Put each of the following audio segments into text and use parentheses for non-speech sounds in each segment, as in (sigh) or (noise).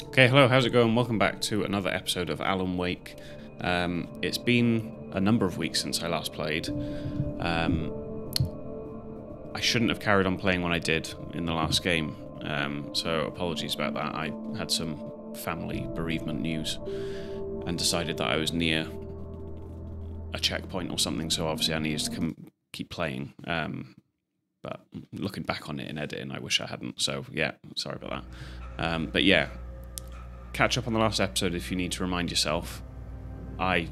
Okay, hello, how's it going? Welcome back to another episode of Alan Wake. Um, it's been a number of weeks since I last played. Um, I shouldn't have carried on playing when I did in the last game, um, so apologies about that. I had some family bereavement news and decided that I was near a checkpoint or something, so obviously I needed to come, keep playing. Um, but looking back on it in editing, I wish I hadn't. So yeah, sorry about that. Um, but yeah, catch up on the last episode if you need to remind yourself. I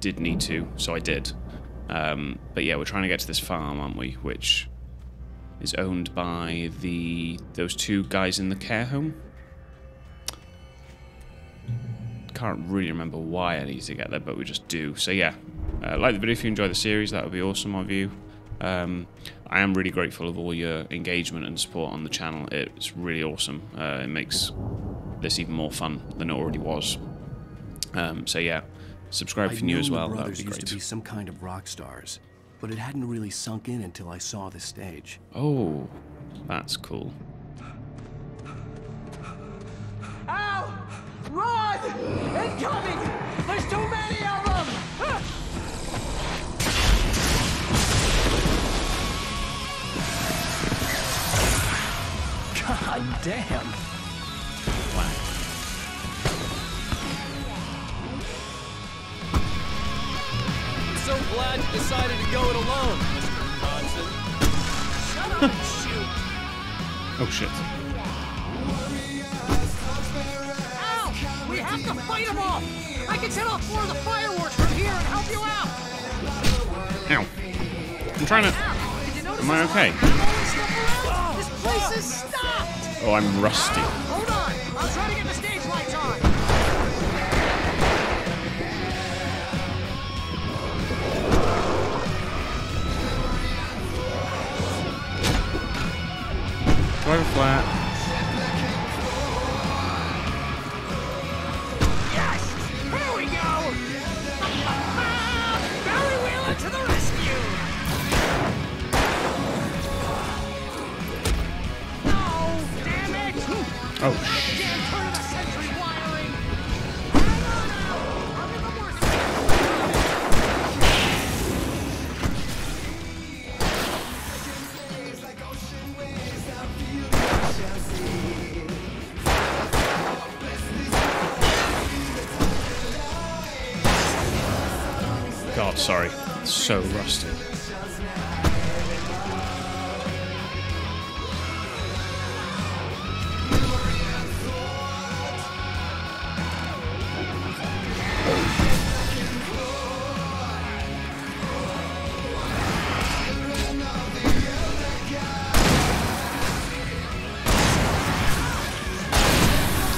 did need to, so I did. Um, but yeah, we're trying to get to this farm, aren't we? Which is owned by the those two guys in the care home. Can't really remember why I need to get there, but we just do. So yeah, uh, like the video if you enjoy the series, that would be awesome of you. Um, I am really grateful of all your engagement and support on the channel. It's really awesome. Uh, it makes this even more fun than it already was. Um, so yeah, subscribe if you're new as well. That would be used great. to be some kind of rock stars, but it hadn't really sunk in until I saw the stage. Oh, that's cool. Ow! Run! Incoming! There's too many of them! (laughs) God damn! So glad you decided to go it alone, Mr. Johnson. Shut up and shoot! Oh shit. Ow! We have to fight them off! I can set off more of the fireworks from here and help you out! Ow. I'm trying to. Ow! Did you notice Am I okay? a lot of ammo and stuff around? This place is stopped! Oh, I'm rusty. Hold on! I'll try to get the stage lights on! Driver flat. Sorry. So rusty.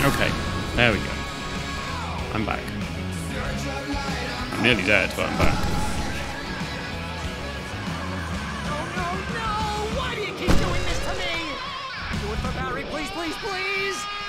Okay, there we go. I'm back. I'm nearly dead, but I'm back. No! Why do you keep doing this to me? Do it for Barry, please, please, please!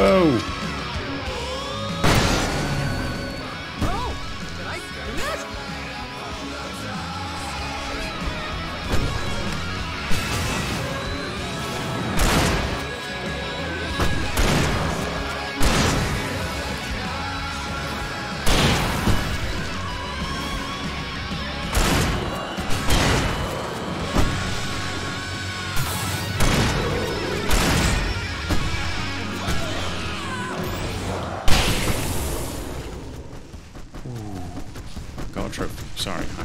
Whoa! Sorry. I,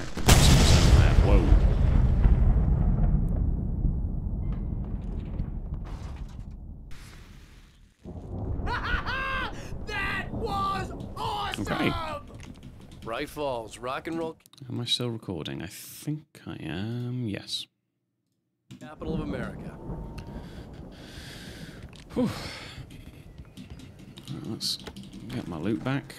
Whoa. (laughs) that was awesome! Okay. Bright Falls, rock and roll Am I still recording? I think I am. Yes. capital of America. Whew. Right, let's get my loot back.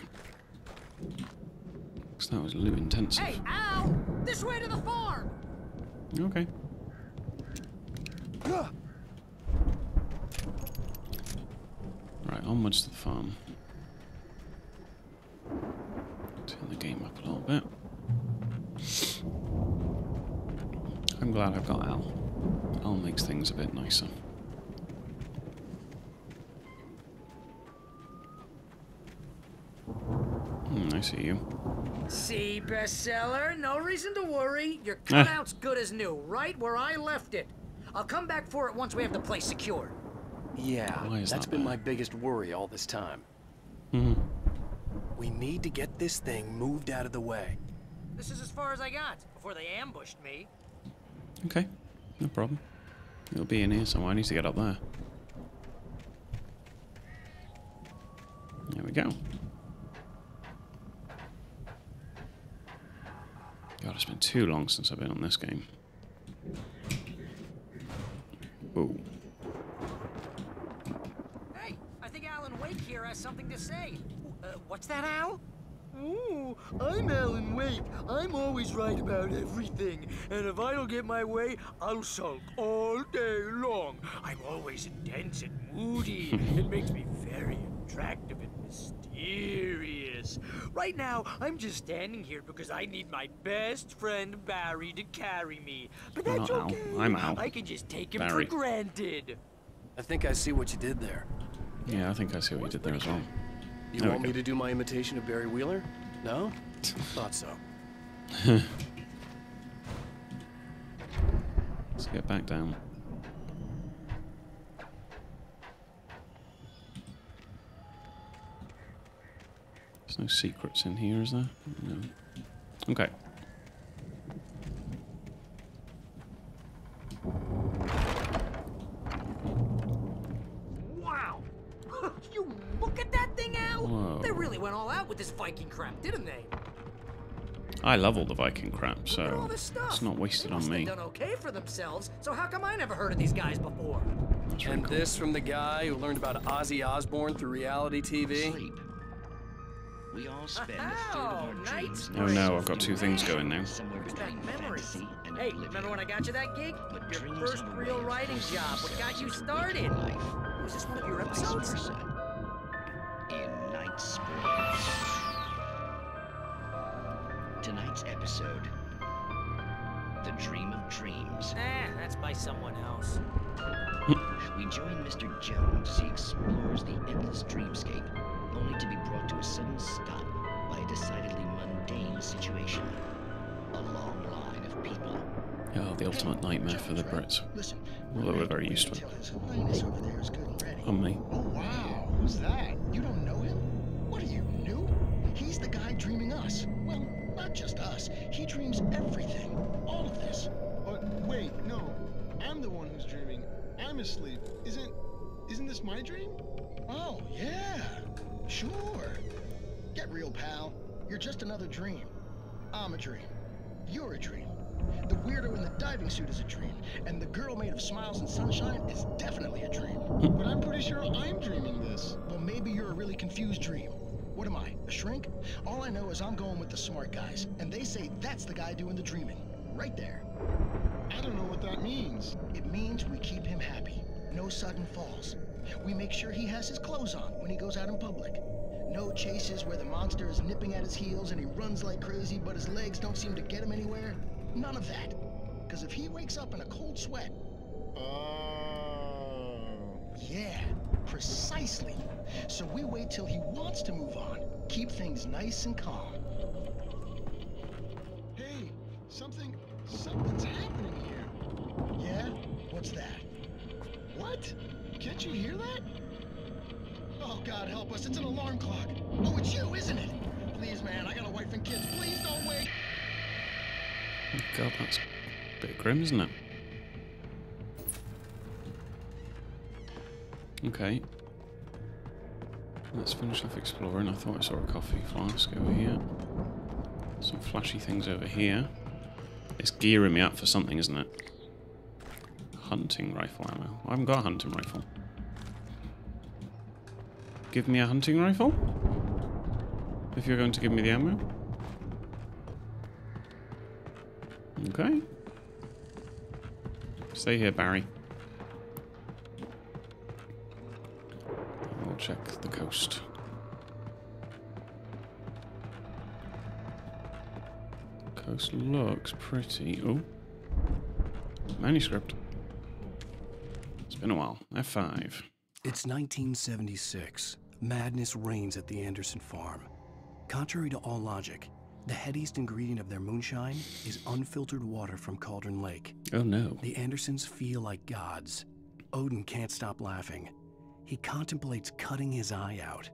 Because that was loot intensive. Hey, Al! This way to the farm! Okay. Right, onwards to the farm. Turn the game up a little bit. I'm glad I've got Al. Al makes things a bit nicer. Hmm, I see you. See, bestseller? No reason to worry. Your Eh. cutout's good as new, right where I left it. I'll come back for it once we have the place secured. Yeah, Why is that's that been bad? my biggest worry all this time. hmm We need to get this thing moved out of the way. This is as far as I got before they ambushed me. Okay, no problem. It'll be in here somewhere. I need to get up there. There we go. God, it's been too long since I've been on this game. Whoa. Hey, I think Alan Wake here has something to say. Uh, what's that, Al? Ooh, I'm Alan Wake. I'm always right about everything. And if I don't get my way, I'll sulk all day long. I'm always intense and moody. (laughs) it makes me very attractive and mysterious. Right now, I'm just standing here because I need my best friend Barry to carry me. But that's not Al. okay. I'm out. I can just take him Barry. for granted. I think I see what you did there. Yeah, I think I see what you did there as well. You There we want me to do my imitation of Barry Wheeler? No? (laughs) Thought so. (laughs) Let's get back down. There's no secrets in here, is there? No. Okay. Wow! (laughs) you look at that thing, Al! Whoa. They really went all out with this Viking crap, didn't they? I love all the Viking crap, Look at all so it's not wasted on must me. Have done okay for themselves. So how come I never heard of these guys before? That's really And cool. this from the guy who learned about Ozzy Osbourne through reality TV. Sleep. We all spend a third Oh, of our nice dreams. Oh no, I've got two things going now. Somewhere Who's between that memory? fantasy and Hey, remember when I got you that gig? But Your first real writing job. What got you started? Was this one of your episodes? In Night Springs. Tonight's episode. The Dream of Dreams. Eh, that's by someone else. We join Mr. Jones as he explores the endless dreamscape, only to be brought to a sudden stop by a decidedly mundane situation. A long line of people. Oh, the ultimate nightmare for the Brits. Listen, Although we're very used to it. Until his highness over there is good and ready. On me. Oh wow, who's that? You don't know him? What are you new? He's the guy dreaming us. Well, not just us. He dreams everything. All of this. But wait, no. I'm the one who's dreaming. I'm asleep. Isn't isn't this my dream? Oh yeah, sure. Get real, pal. You're just another dream. I'm a dream. You're a dream. The weirdo in the diving suit is a dream, and the girl made of smiles and sunshine is definitely a dream. But I'm pretty sure I'm dreaming this. Well, maybe you're a really confused dream. What am I, a shrink? All I know is I'm going with the smart guys, and they say that's the guy doing the dreaming. Right there. I don't know what that means. It means we keep him happy. No sudden falls. We make sure he has his clothes on when he goes out in public. No chases where the monster is nipping at his heels and he runs like crazy, but his legs don't seem to get him anywhere. None of that. Because if he wakes up in a cold sweat, Oh. Yeah, precisely. So we wait till he wants to move on. Keep things nice and calm. Help us, it's an alarm clock. Oh, it's you, isn't it? please, man. I got a wife and kids. Please don't wait. Oh god, that's a bit grim, isn't it? Okay. Let's finish off exploring. I thought I saw a coffee flask over here. Some flashy things over here. It's gearing me up for something, isn't it? Hunting rifle ammo. I haven't got a hunting rifle. Give me a hunting rifle? If you're going to give me the ammo? Okay. Stay here, Barry. We'll check the coast. Coast looks pretty. Oh. Manuscript. It's been a while. F5. It's 1976. Madness reigns at the Anderson farm. Contrary to all logic, the headiest ingredient of their moonshine is unfiltered water from Cauldron Lake. Oh no. The Andersons feel like gods. Odin can't stop laughing. He contemplates cutting his eye out.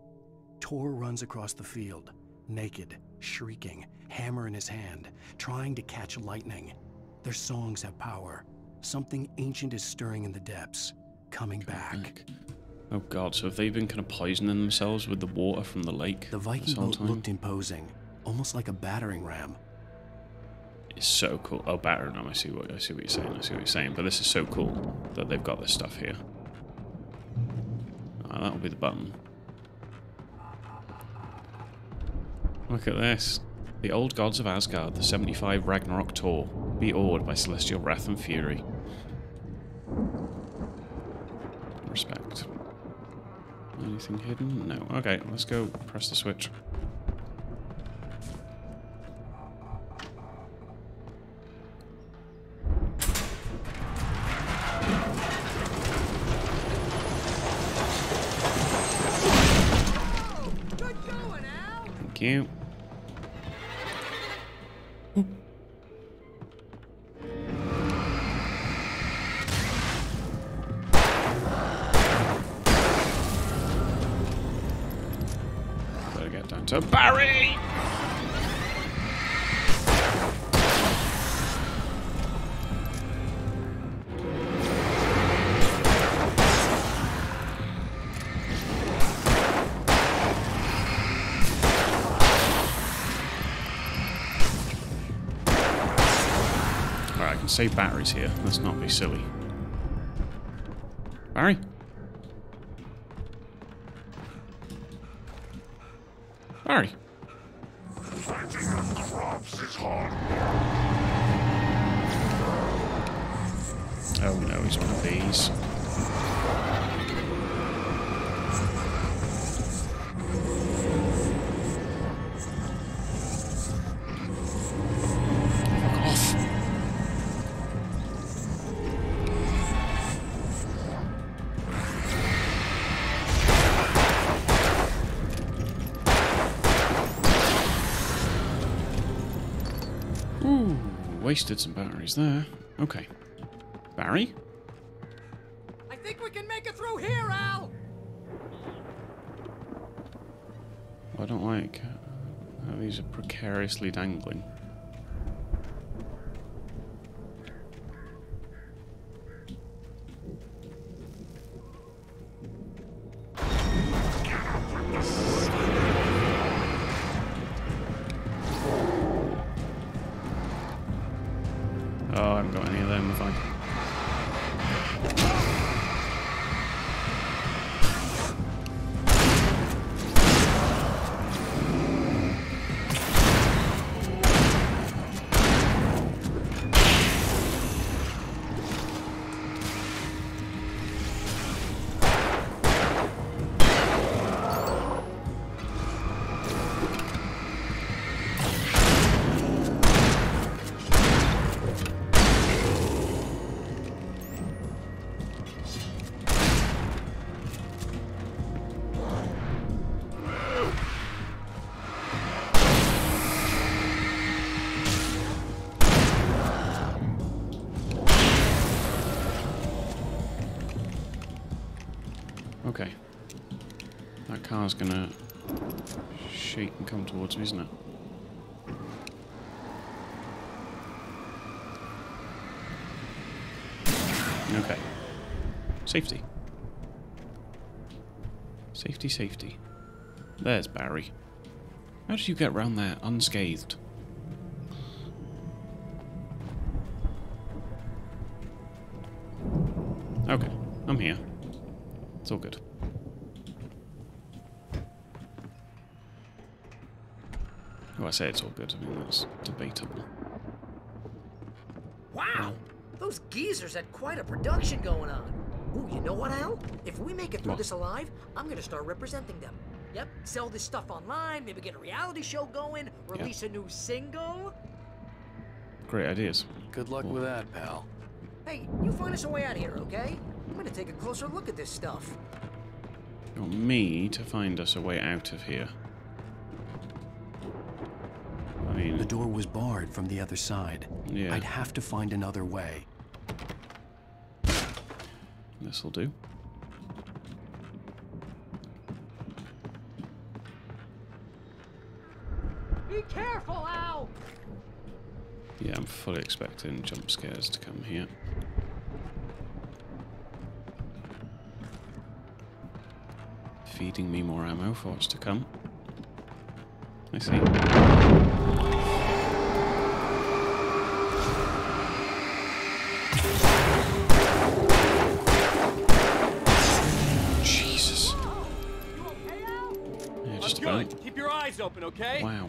Tor runs across the field, naked, shrieking, hammer in his hand, trying to catch lightning. Their songs have power. Something ancient is stirring in the depths, coming back. Back. Oh god, so have they been kind of poisoning themselves with the water from the lake The Viking boat looked imposing, almost like a battering ram. It's so cool. Oh, battering ram. I see what I see what you're saying. I see what you're saying. But this is so cool that they've got this stuff here. Ah, that'll be the button. Look at this. The old gods of Asgard, the 75 Ragnarok Tor, be awed by celestial wrath and fury. Respect. Anything hidden? No. Okay, let's go press the switch. Good going, Al! Thank you. To Barry! Alright, I can save batteries here. Let's not be silly. Ooh, wasted some batteries there. Okay. Barry? I think we can make it through here, Al! I don't like how these are precariously dangling. Car's gonna shake and come towards me, isn't it? Okay. Safety. Safety, safety. There's Barry. How did you get round there unscathed? Say it's all good. I mean, that's debatable. Wow! Those geezers had quite a production going on. Ooh, you know what, Al? If we make it through What? this alive, I'm gonna start representing them. Yep, sell this stuff online, maybe get a reality show going, release a new single. Great ideas. Good luck with that, pal. Hey, you find us a way out of here, okay? I'm gonna take a closer look at this stuff. You want me to find us a way out of here? I The door was barred from the other side. Yeah. I'd have to find another way. this'll do. Be careful, Al! Yeah, I'm fully expecting jump scares to come here. Feeding me more ammo for what's to come. I see. Open, okay? Wow.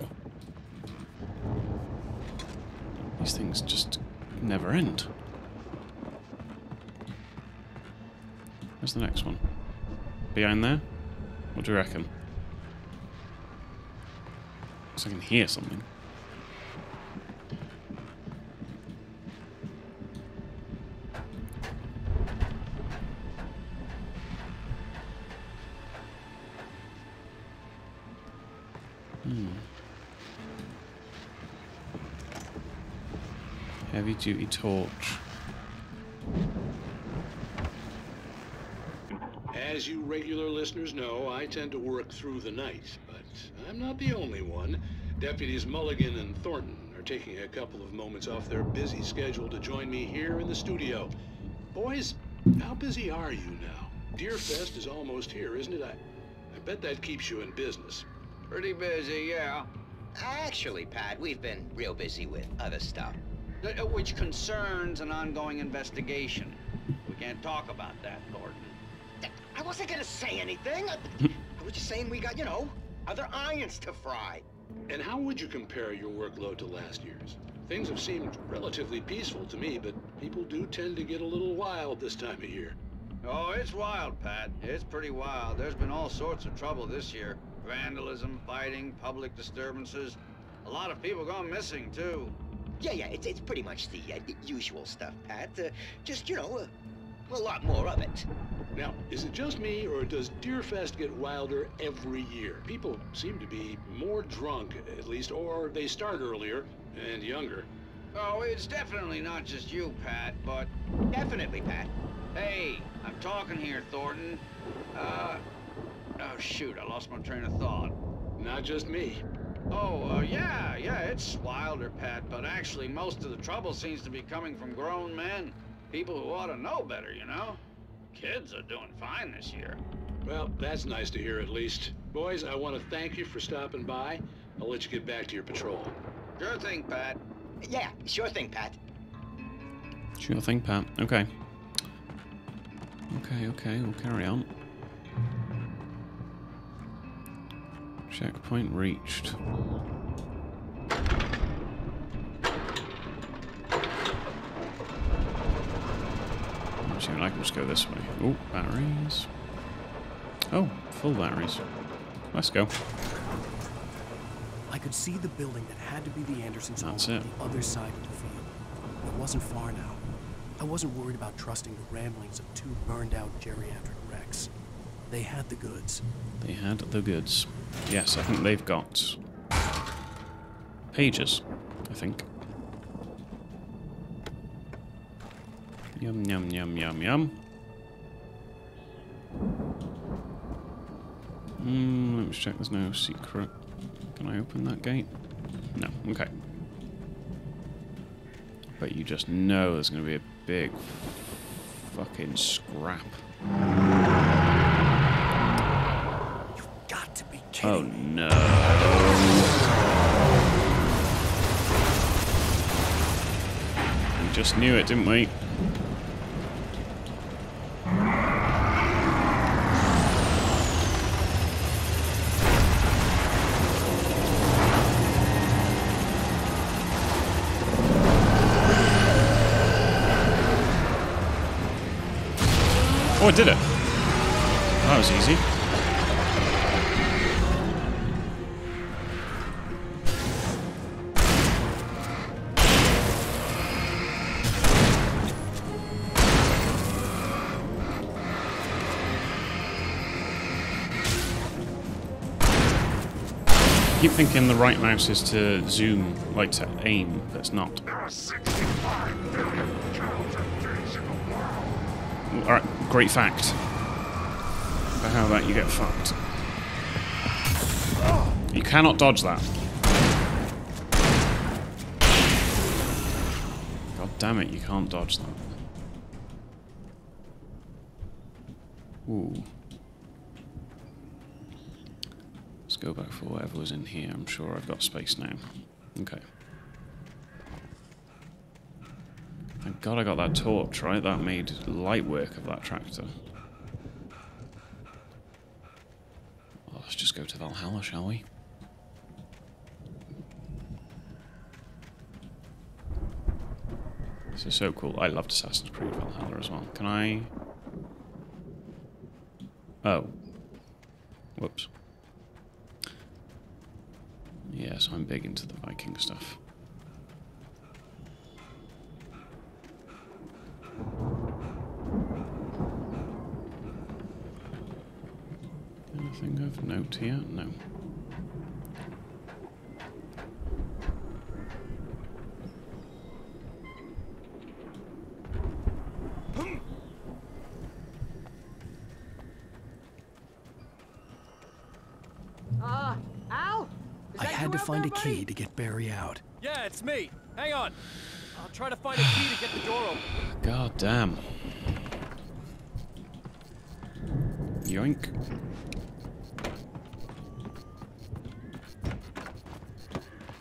These things just never end. Where's the next one? Behind there? What do you reckon? Like I can hear something. Heavy duty torch. As you regular listeners know, I tend to work through the night, but I'm not the only one. Deputies Mulligan and Thornton are taking a couple of moments off their busy schedule to join me here in the studio. Boys, how busy are you now? Deerfest is almost here, isn't it? I, I bet that keeps you in business. Pretty busy, yeah. Actually, Pat, we've been real busy with other stuff. Uh, uh, Which concerns an ongoing investigation. We can't talk about that, Thornton. I wasn't gonna say anything. I (laughs) I was just saying we got, you know, other irons to fry. And how would you compare your workload to last year's? Things have seemed relatively peaceful to me, but people do tend to get a little wild this time of year. Oh, it's wild, Pat. It's pretty wild. There's been all sorts of trouble this year. Vandalism, fighting, public disturbances. A lot of people gone missing, too. Yeah, yeah, it's, it's pretty much the, uh, usual stuff, Pat. Uh, just, you know, uh, a lot more of it. Now, is it just me, or does Deerfest get wilder every year? People seem to be more drunk, at least, or they start earlier and younger. Oh, it's definitely not just you, Pat, but... Definitely, Pat. Hey, I'm talking here, Thornton. Uh... Oh, shoot, I lost my train of thought. Not just me. Oh, uh, yeah, yeah, it's wilder, Pat, but actually most of the trouble seems to be coming from grown men. People who ought to know better, you know? Kids are doing fine this year. Well, that's nice to hear at least. Boys, I want to thank you for stopping by. I'll let you get back to your patrol. Sure thing, Pat. Yeah, sure thing, Pat. Sure thing, Pat. Okay. Okay, okay, we'll carry on. Checkpoint reached. Actually, I can just go this way. Oh, batteries. Oh, full batteries. Let's go. I could see the building that had to be the Andersons' home That's on the other side of the field. It wasn't far now. I wasn't worried about trusting the ramblings of two burned-out geriatric wrecks. They had the goods. They had the goods. Yes, I think they've got pages. I think. Yum yum yum yum yum. Mm, let me check there's no secret. Can I open that gate? No. Okay. But you just know there's going to be a big fucking scrap. Got to be Oh no. We just knew it, didn't we? Oh, it did it. Thinking the right mouse is to zoom, like to aim, that's not. Alright, great fact. But how about you get fucked? You cannot dodge that. God damn it, you can't dodge that. Ooh. Let's go back for whatever was in here. I'm sure I've got space now. Okay. Thank God I got that torch, right? That made light work of that tractor. Well, let's just go to Valhalla, shall we? This is so cool. I loved Assassin's Creed Valhalla as well. Can I... Oh. Whoops. Yes, I'm big into the Viking stuff. Anything of note here? No. Uh, Al? Is I that had to out find there, a key to get Barry out. Yeah, it's me. Hang on. I'll try to find a key to get the door open. (sighs) God damn. Yoink.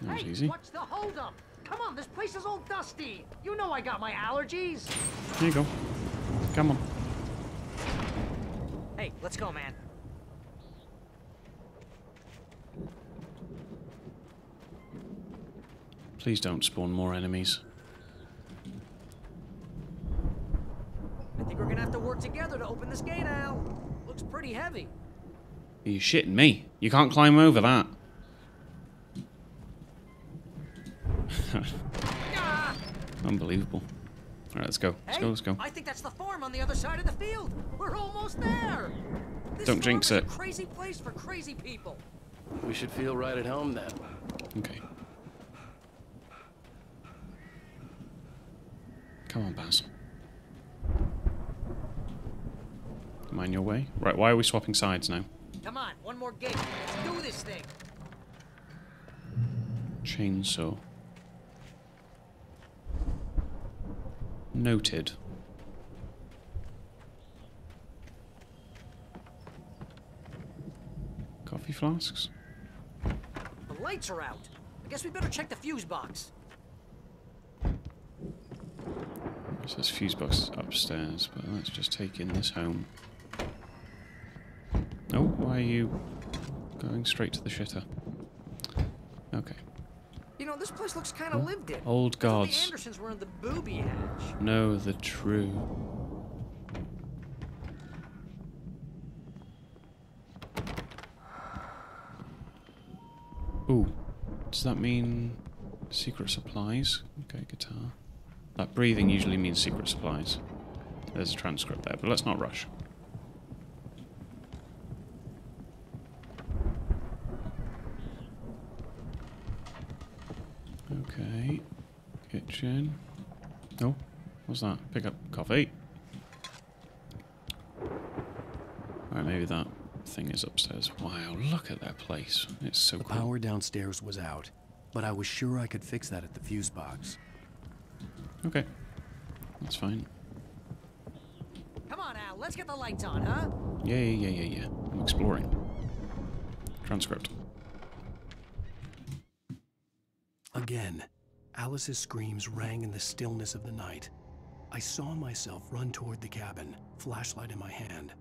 That was Hey, easy. what's the holdup? Come on, this place is all dusty. You know I got my allergies. Here you go. Come on. Hey, let's go, man. Please don't spawn more enemies. I think we're gonna have to work together to open this gate, Al. Looks pretty heavy. Are you shitting me? You can't climb over that. (laughs) Unbelievable. Alright, let's go. Let's Hey, go, let's go. I think that's the farm on the other side of the field. We're almost there. This Don't farm jinx it. A crazy place for crazy people. We should feel right at home then. Okay. Come on. Am I in your way? Right, why are we swapping sides now? Come on, one more gate. Let's do this thing. Chainsaw. Noted. Coffee flasks? The lights are out. I guess we better check the fuse box. It says fuse box upstairs, but let's just take in this home. Oh, why are you going straight to the shitter? Okay. You know, this place looks kind of hmm? lived in. Old thought The gods Andersons were in the booby hatch. know the true. Ooh, does that mean secret supplies? Okay, guitar. That breathing usually means secret supplies. There's a transcript there, but let's not rush. Okay, kitchen. Oh, what's that? Pick up coffee. Alright, maybe that. thing is upstairs. Wow, look at that place. It's so The cool. power downstairs was out, but I was sure I could fix that at the fuse box. Okay. That's fine. Come on, Al, let's get the lights on, huh? Yeah, yeah, yeah, yeah, yeah. I'm exploring. Transcript. Again, Alice's screams rang in the stillness of the night. I saw myself run toward the cabin, flashlight in my hand.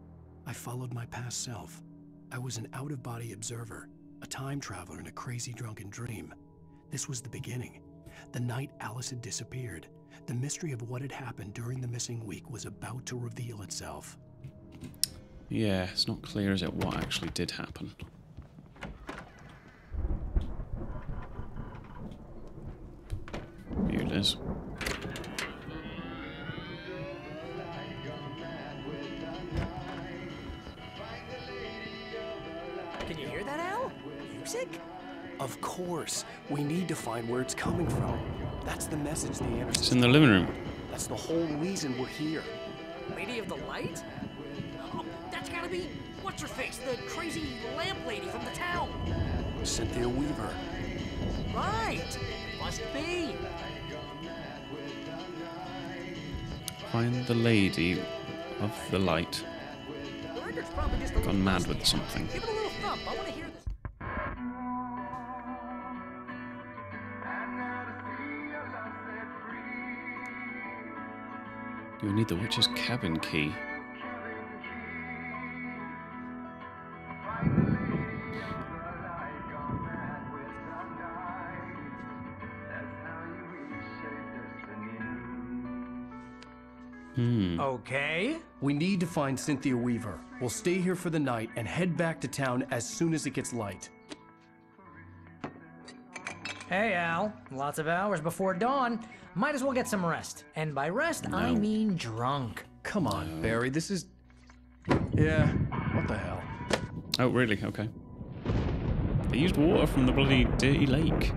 I followed my past self. I was an out of body observer, a time traveler in a crazy drunken dream. This was the beginning. The night Alice had disappeared. The mystery of what had happened during the missing week was about to reveal itself. Yeah, it's not clear, is it, what actually did happen? Here it is. Can you hear that, Al? Music? Of course, we need to find where it's coming from. That's the message the Andersons. It's in the living room. That's the whole reason we're here. Lady of the Light? Oh, that's gotta be what's her face, the crazy lamp lady from the town. Cynthia Weaver. Right. Must be. Find the lady of the light. The record's probably just a little Gone mad rusty, with Al. something. You need the witch's cabin key. Hmm. Okay. We need to find Cynthia Weaver. We'll stay here for the night and head back to town as soon as it gets light. Hey, Al. Lots of hours before dawn. Might as well get some rest. And by rest, I mean drunk. Come on, Barry. This is. Yeah. What the hell? Oh, really? Okay. They used water from the bloody dirty lake.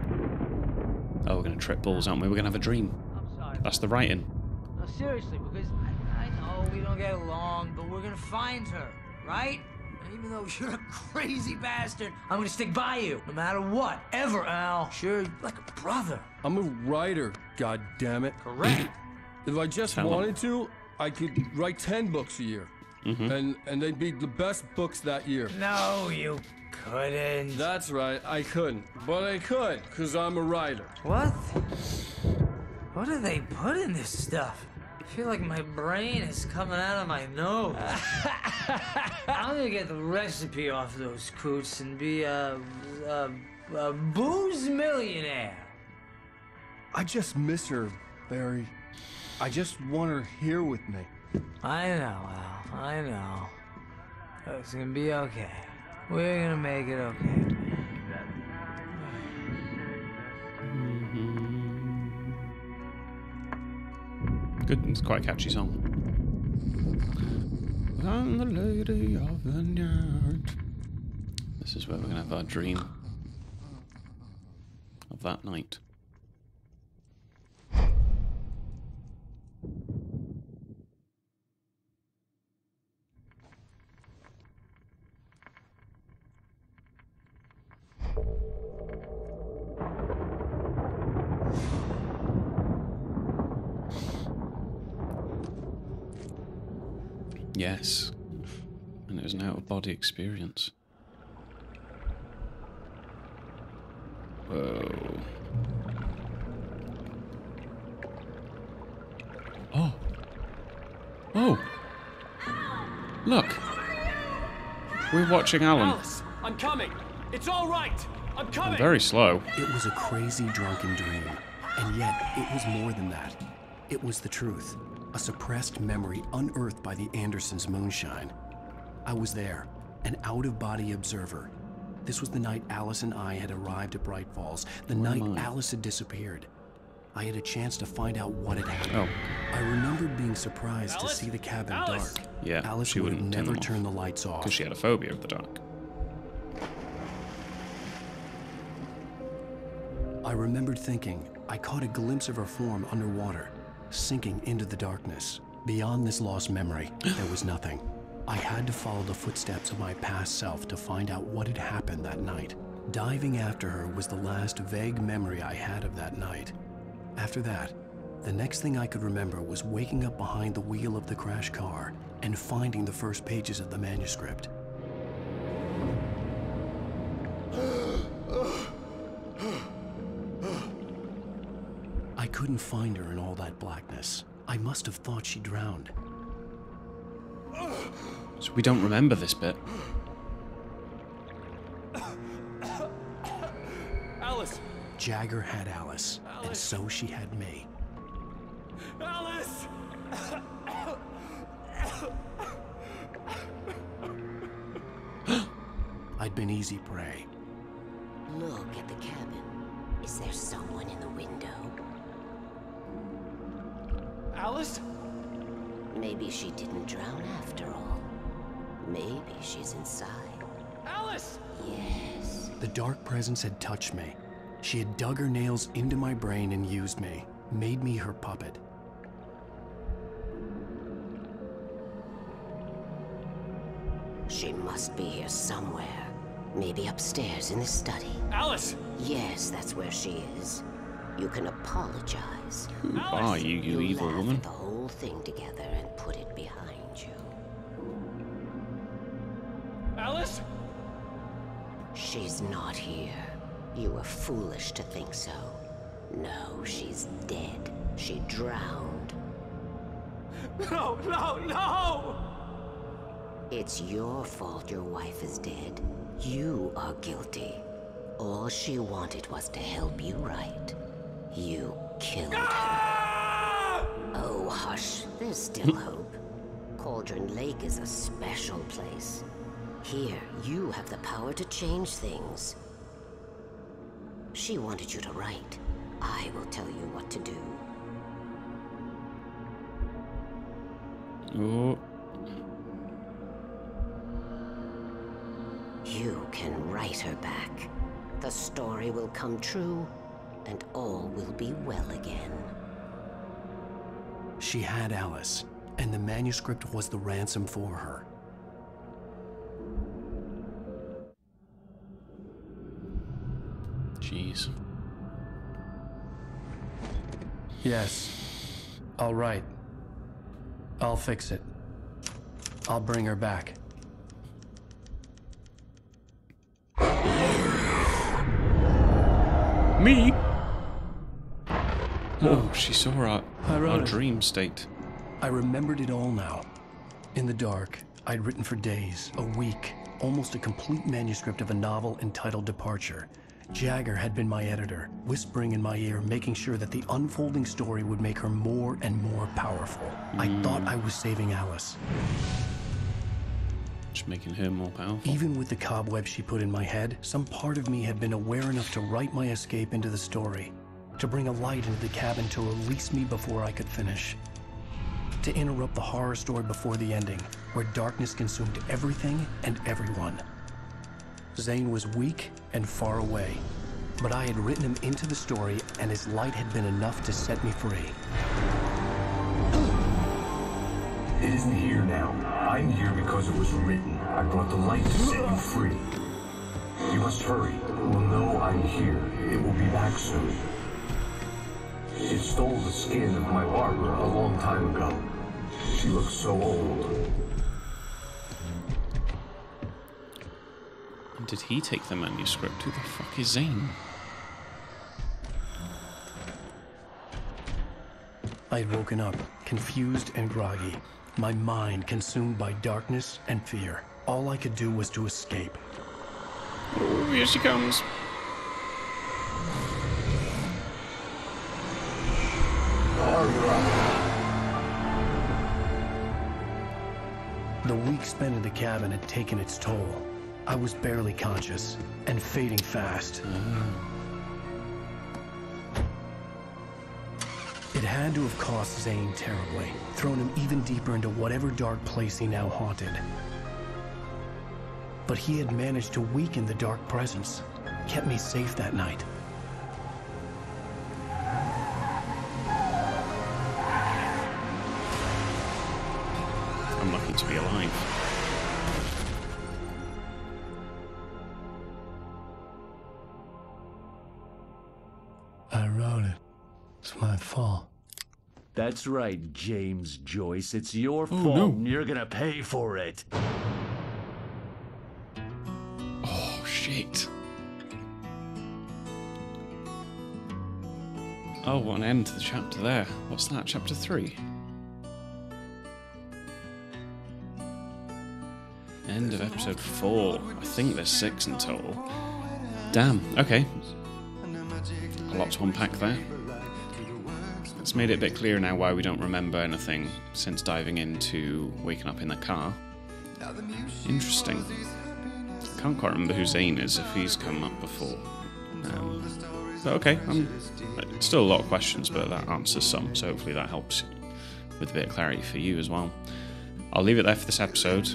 Oh, we're gonna trip balls, aren't we? We're gonna have a dream. I'm sorry. That's the writing. No, seriously, because I, I know we don't get along, but we're gonna find her, right? And even though (laughs) you're a crazy bastard, I'm gonna stick by you, no matter what, ever, Al. Sure, like a brother. I'm a writer, god damn it. Correct. (clears throat) If I just Tell 'em. wanted to, I could write 10 books a year. Mhm. And and they'd be the best books that year. No, you couldn't. That's right, I couldn't. But I could, because I'm a writer. What? What do they put in this stuff? I feel like my brain is coming out of my nose. (laughs) I'm gonna get the recipe off those coots and be a, a, a booze millionaire. I just miss her, Barry. I just want her here with me. I know, Al. I know. It's gonna be okay. We're gonna make it okay. Good. It's quite a catchy song. I'm the lady of the night. This is where we're gonna have our dream of that night. Yes. And it was an out of body experience. Whoa. Oh. Oh. Look. We're watching Alan. Alice, I'm coming. It's all right. I'm coming. Very slow. It was a crazy drunken dream, and yet it was more than that. It was the truth, a suppressed memory unearthed by the Andersons' moonshine. I was there, an out of body observer. This was the night Alice and I had arrived at Bright Falls, the Where night? Alice had disappeared. I had a chance to find out what had happened. Oh. I remembered being surprised Alice? to see the cabin Alice? dark. Yeah, Alice she would have wouldn't turn never turned the lights off. Because she had a phobia of the dark. I remembered thinking I caught a glimpse of her form underwater, sinking into the darkness. Beyond this lost memory, there was nothing. I had to follow the footsteps of my past self to find out what had happened that night. Diving after her was the last vague memory I had of that night. After that, the next thing I could remember was waking up behind the wheel of the crash car and finding the first pages of the manuscript. I couldn't find her in all that blackness. I must have thought she drowned. So we don't remember this bit. Alice! Jagger had Alice, and so she had me. Alice! I'd been easy prey. Look at the cabin. Is there someone in the window? Alice? Maybe she didn't drown after all. Maybe she's inside. Alice! Yes. The dark presence had touched me. She had dug her nails into my brain and used me, made me her puppet. She must be here somewhere. Maybe upstairs in the study. Alice! Yes, that's where she is. You can apologize. Who are you, you You'll evil laugh woman? at the whole thing together She's not here. You were foolish to think so. No, she's dead. She drowned. No, no, no! It's your fault your wife is dead. You are guilty. All she wanted was to help you right. You killed her. Ah! Oh, hush. There's still hope. Cauldron Lake is a special place. Here, you have the power to change things. She wanted you to write. I will tell you what to do. Oh, You can write her back. The story will come true, and all will be well again. She had Alice, and the manuscript was the ransom for her. Yes. All right. I'll fix it. I'll bring her back. Me? Oh, she saw our, our dream state. I remembered it all now. In the dark, I'd written for days, a week, almost a complete manuscript of a novel entitled Departure. Jagger had been my editor, whispering in my ear, making sure that the unfolding story would make her more and more powerful. I hmm. thought I was saving Alice. Just making her more powerful. Even with the cobweb she put in my head, some part of me had been aware enough to write my escape into the story, to bring a light into the cabin to release me before I could finish, to interrupt the horror story before the ending, where darkness consumed everything and everyone. Zane was weak and far away, but I had written him into the story, and his light had been enough to set me free. It isn't here now. I'm here because it was written. I brought the light to set you free. You must hurry. We'll know I'm here. It will be back soon. It stole the skin of my Barbara a long time ago. She looks so old. Did he take the manuscript? Who the fuck is Zane? I had woken up, confused and groggy, my mind consumed by darkness and fear. All I could do was to escape. Oh, here she comes. The week spent in the cabin had taken its toll. I was barely conscious and fading fast. It had to have cost Zane terribly, thrown him even deeper into whatever dark place he now haunted. But he had managed to weaken the dark presence, kept me safe that night. My fault. That's right, James Joyce. It's your Oh, fault, no. and you're gonna pay for it. Oh, shit. Oh, what an end to the chapter there. What's that? Chapter 3? End of episode 4. I think there's 6 in total. Damn, okay. A lot to unpack there. It's made it a bit clearer now why we don't remember anything since diving into waking up in the car. Interesting. I can't quite remember who Zane is if he's come up before. Um, but okay, um, still a lot of questions, but that answers some, so hopefully that helps with a bit of clarity for you as well. I'll leave it there for this episode.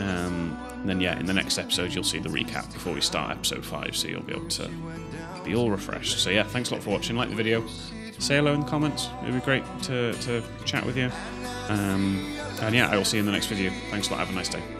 Um, then yeah, in the next episode you'll see the recap before we start episode five, so you'll be able to be all refreshed. So yeah, thanks a lot for watching. Like the video, say hello in the comments. It'd be great to, to chat with you. Um, and yeah, I will see you in the next video. Thanks a lot. Have a nice day.